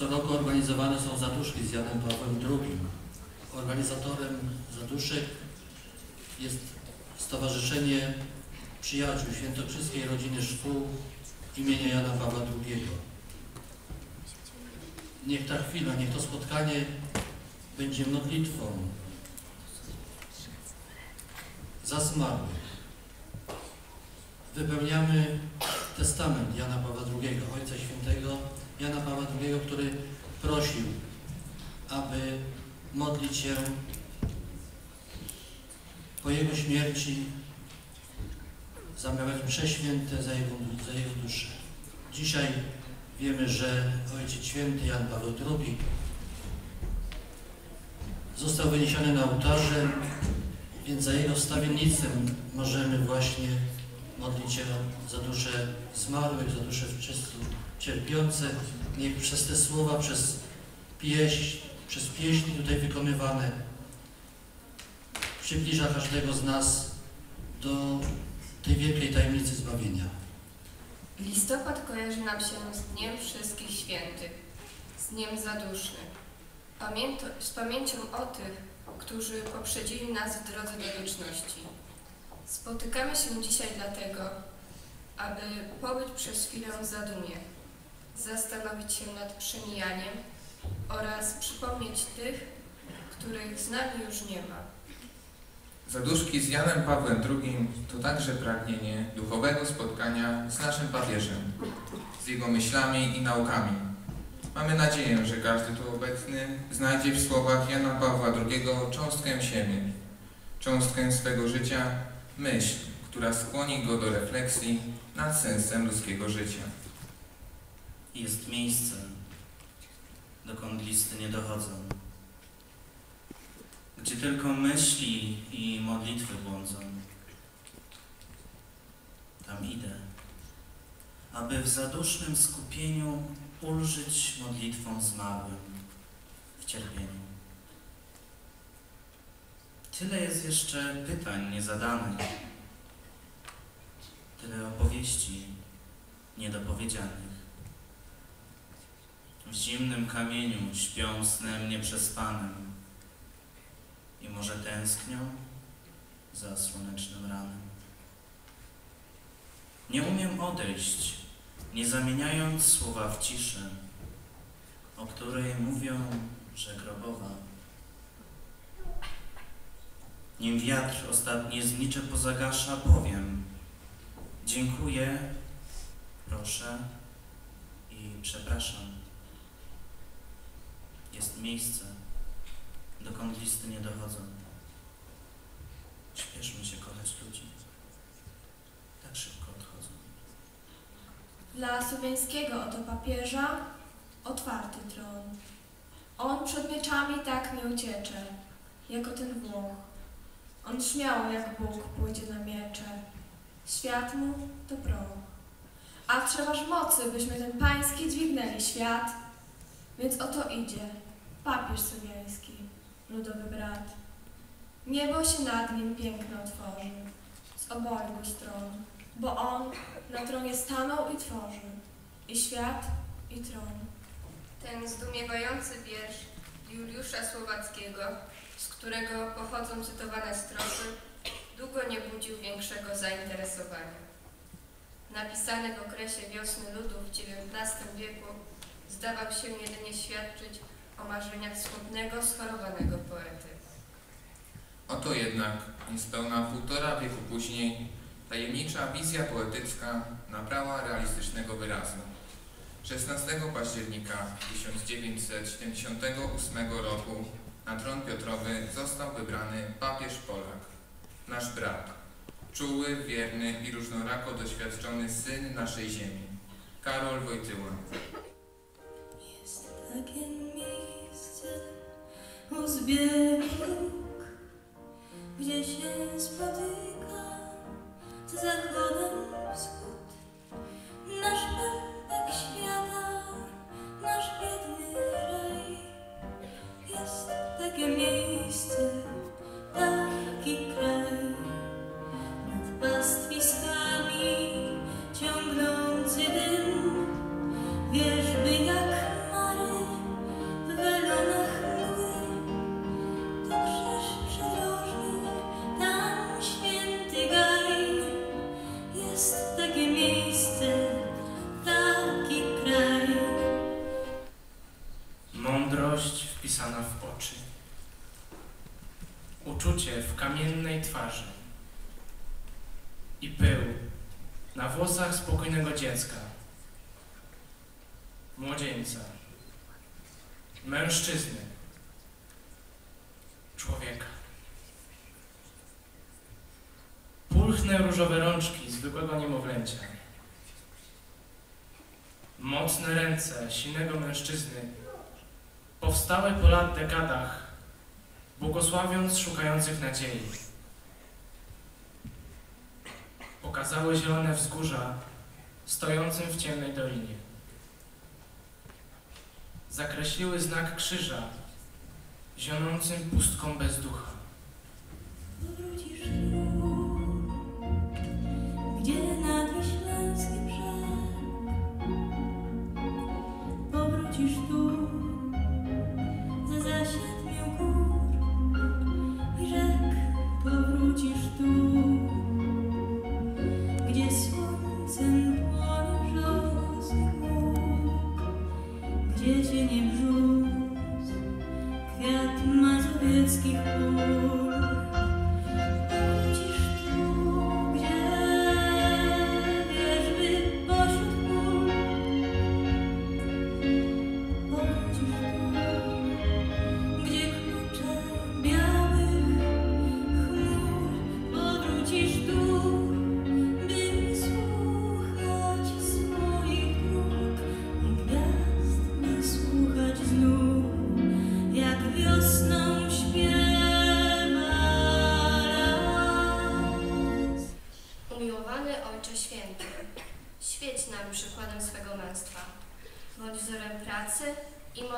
Co roku organizowane są zaduszki z Janem Pawłem II. Organizatorem zaduszek jest Stowarzyszenie Przyjaciół Świętokrzyskiej Rodziny Szkół imienia Jana Pawła II. Niech ta chwila, niech to spotkanie będzie modlitwą za zmarłych. Wypełniamy testament Jana Pawła II, Ojca Świętego Jana Pawła II, który prosił, aby modlić się po jego śmierci zamawiać msze za jego, za jego duszę. Dzisiaj wiemy, że Ojciec Święty Jan Paweł II został wyniesiony na ołtarze, więc za jego wstawiennictwem możemy właśnie modlić się za duszę zmarłych, za dusze wszyscy cierpiące. Niech przez te słowa, przez pieśń, przez pieśni tutaj wykonywane przybliża każdego z nas do tej wielkiej tajemnicy zbawienia. Listopad kojarzy nam się z Dniem Wszystkich Świętych, z Dniem Zadusznym, Pamięto, z pamięcią o tych, którzy poprzedzili nas w drodze do wieczności. Spotykamy się dzisiaj dlatego, aby pobyć przez chwilę w zadumie, zastanowić się nad przemijaniem oraz przypomnieć tych, których z nami już nie ma. Zaduszki z Janem Pawłem II to także pragnienie duchowego spotkania z naszym papieżem, z jego myślami i naukami. Mamy nadzieję, że każdy tu obecny znajdzie w słowach Jana Pawła II cząstkę siebie, cząstkę swego życia, myśl, która skłoni go do refleksji nad sensem ludzkiego życia. Jest miejsce, dokąd listy nie dochodzą, gdzie tylko myśli i modlitwy błądzą. Tam idę, aby w zadusznym skupieniu ulżyć modlitwą zmarłym w cierpieniu. Tyle jest jeszcze pytań niezadanych, tyle opowieści niedopowiedzianych. W zimnym kamieniu śpią snem nieprzespanym i może tęsknią za słonecznym ranem. Nie umiem odejść, nie zamieniając słowa w ciszę, o której mówią, że grobowa. Nim wiatr ostatnie znicze pozagasza, powiem dziękuję, proszę i przepraszam. Jest miejsce, dokąd listy nie dochodzą. Śpieszmy się kochać ludzi. Tak szybko odchodzą. Dla słowiańskiego oto papieża otwarty tron. On przed mieczami tak nie uciecze, jako ten Włoch. On śmiało jak Bóg pójdzie na miecze. Świat mu to proch. A trzebaż mocy, byśmy ten pański dźwignęli świat. Więc oto idzie papież słowiański, ludowy brat. Niebo się nad nim piękno otworzy, z obojgu stron, bo on na tronie stanął i tworzy, i świat, i tron. Ten zdumiewający wiersz Juliusza Słowackiego, z którego pochodzą cytowane strofy, długo nie budził większego zainteresowania. Napisany w okresie wiosny ludów w XIX wieku, zdawał się jedynie świadczyć o marzeniach smutnego, schorowanego poety. Oto jednak, niespełna półtora wieku później, tajemnicza wizja poetycka nabrała realistycznego wyrazu. 16 października 1978 roku na tron Piotrowy został wybrany papież Polak, nasz brat, czuły, wierny i różnorako doświadczony syn naszej ziemi, Karol Wojtyła. Jest takie u gdzie się spotyka z zachodem wschód. Nasz pępek świata, nasz biedny raj. Jest takie miejsce, i pył na włosach spokojnego dziecka, młodzieńca, mężczyzny, człowieka. Pulchne różowe rączki zwykłego niemowlęcia. Mocne ręce silnego mężczyzny, powstałe po lat dekadach, błogosławiąc szukających nadziei. Pokazały zielone wzgórza stojącym w ciemnej dolinie. Zakreśliły znak krzyża zionącym pustką bez ducha.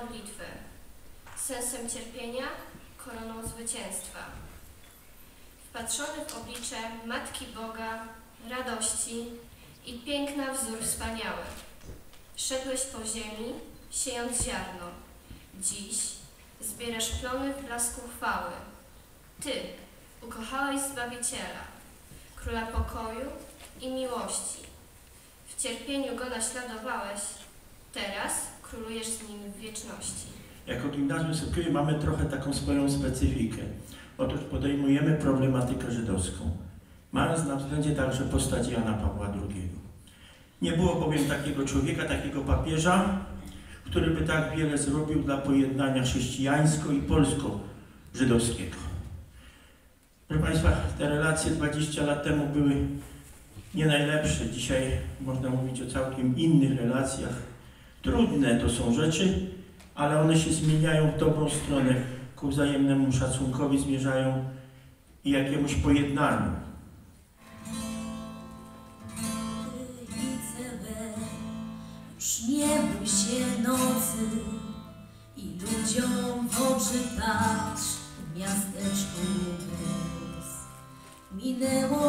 Modlitwy, sensem cierpienia, koroną zwycięstwa. Wpatrzony w oblicze Matki Boga, radości i piękna wzór wspaniały. Szedłeś po ziemi, siejąc ziarno. Dziś zbierasz plony w blasku chwały. Ty ukochałeś Zbawiciela, Króla pokoju i miłości. W cierpieniu Go naśladowałeś, teraz królujesz z Nim w wieczności. Jako Gimnazjum Sokoły mamy trochę taką swoją specyfikę. Otóż podejmujemy problematykę żydowską, mając na względzie także postać Jana Pawła II. Nie było bowiem takiego człowieka, takiego papieża, który by tak wiele zrobił dla pojednania chrześcijańsko i polsko-żydowskiego. Proszę Państwa, te relacje 20 lat temu były nie najlepsze. Dzisiaj można mówić o całkiem innych relacjach. Trudne to są rzeczy, ale one się zmieniają w dobrą stronę, ku wzajemnemu szacunkowi zmierzają i jakiemuś pojednaniu. Już nie bój się nocy i ludziom w oczy patrz w miasteczku łez. Minęło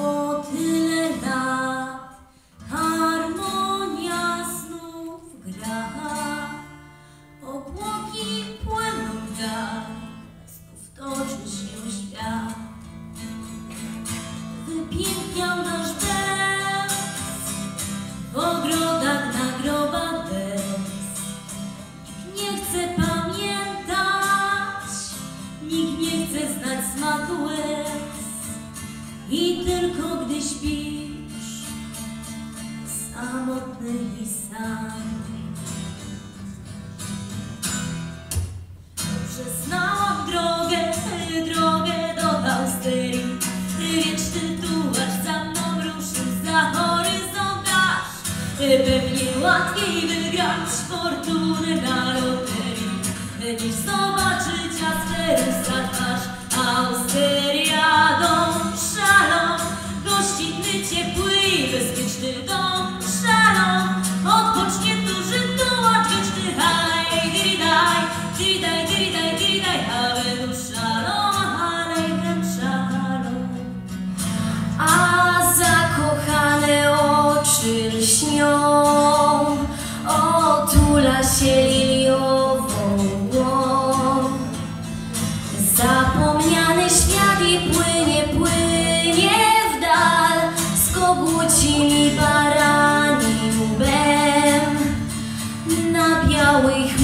Na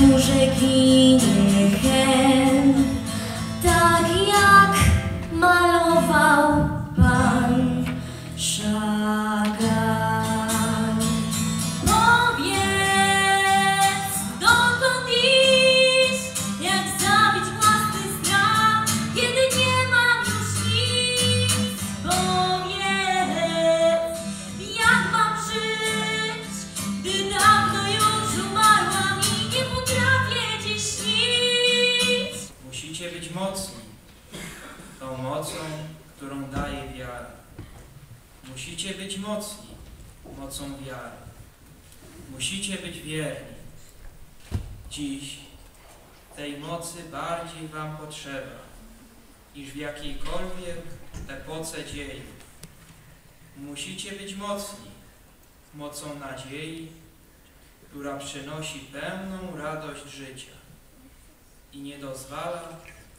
mocni mocą wiary. Musicie być wierni. Dziś tej mocy bardziej wam potrzeba niż w jakiejkolwiek epoce dziejów. Musicie być mocni mocą nadziei, która przynosi pełną radość życia i nie dozwala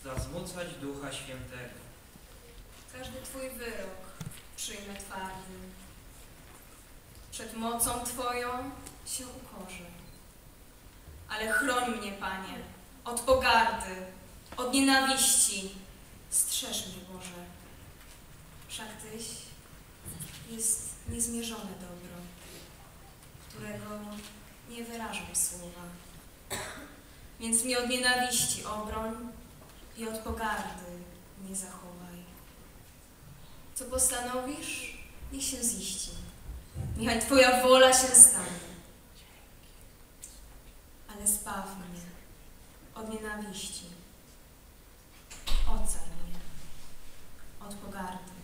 zazmucać Ducha Świętego. Każdy Twój wyrok przyjmę twardy. Przed mocą Twoją się ukorzę. Ale chroń mnie, Panie, od pogardy, od nienawiści. Strzeż mnie, Boże. Wszak Tyś jest niezmierzone dobro, którego nie wyrażam słowa. Więc mnie od nienawiści obroń i od pogardy nie zachowaj. Co postanowisz, niech się ziści. Niechaj Twoja wola się stanie. Ale zbaw mnie od nienawiści. Ocal mnie od pogardy,